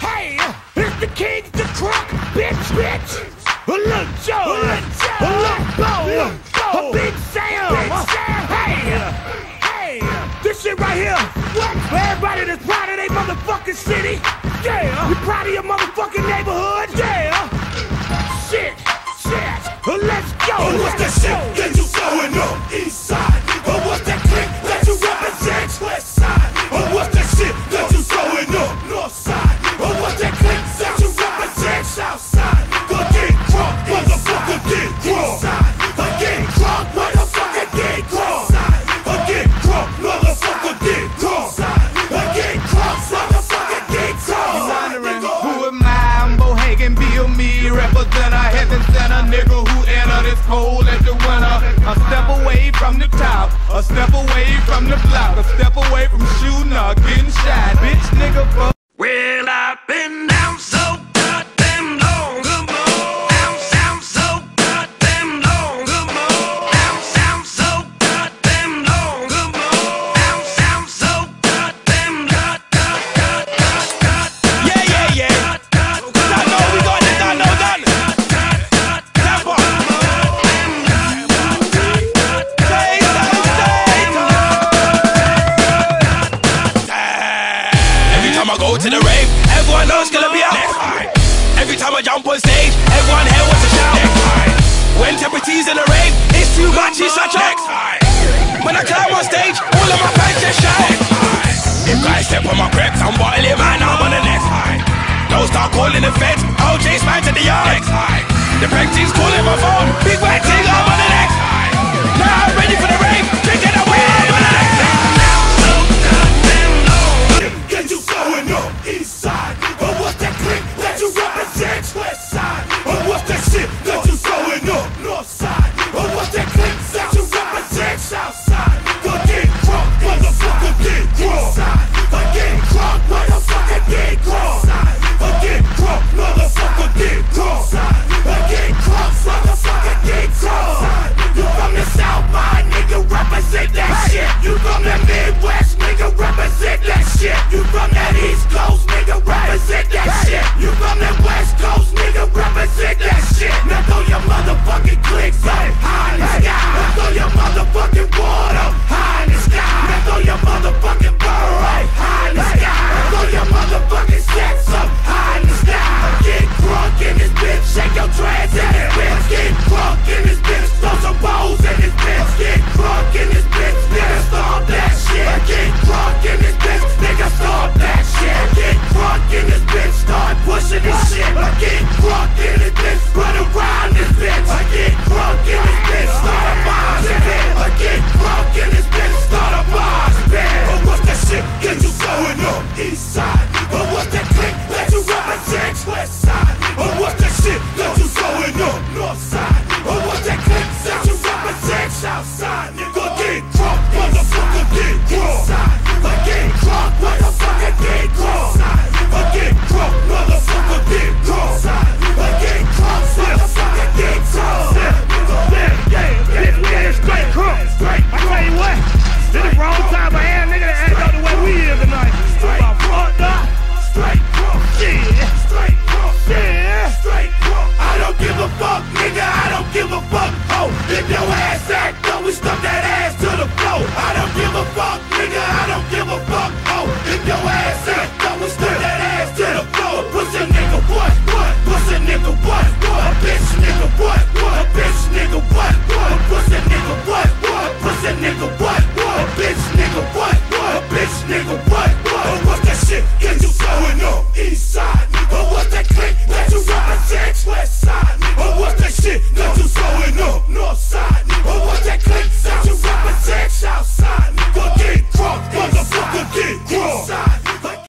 hey, it's the king, the crook, bitch, bitch. A little Joe, a little Bo, a Big Sam, hey, hey, this shit right here. What? For everybody that's proud of their motherfucking city. Yeah. You proud of your motherfucking neighborhood? Yeah. Shit, shit. Let's go. Oh, what's that shit cold as the winter. A step away from the top, a step away from the block, a step away from shooting or getting shot. Bitch, nigga, fuck. I jump on stage, everyone here wants to shout. When temperature's in the rave, it's too much, it's such a When I climb on stage, all of my fans just shout. If guys step on my creps, I'm bottling man, I'm on the next high. Don't start calling the feds, OJ span to the yard. The prank team's calling my phone, big white thing, represent that shit. You from the Midwest, nigga, represent that shit. You from that East Coast, in this bitch, shake your trance in this bitch. Get crunk in this bitch, throw some balls in this bitch. Get crunk in this bitch, nigga, stop that shit. Get crunk in this bitch, nigga, stop that shit. Get crunk in this bitch, start pushing this shit. I get crunk in this bitch, run around this bitch. I get crunk in this bitch, start a boss bitch. I get crunk in this bitch, start a boss bitch. But what's that shit get you going on east?